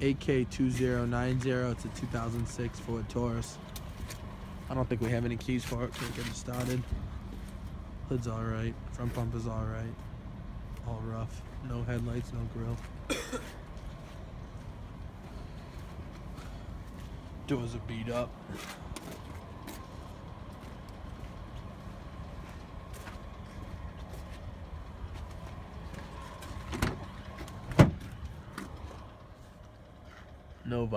AK2090. It's a 2006 Ford Taurus. I don't think we have any keys for it. Can't get it started. Hood's alright. Front bump is alright. All rough. No headlights, no grill. Doors are beat up. Nobody.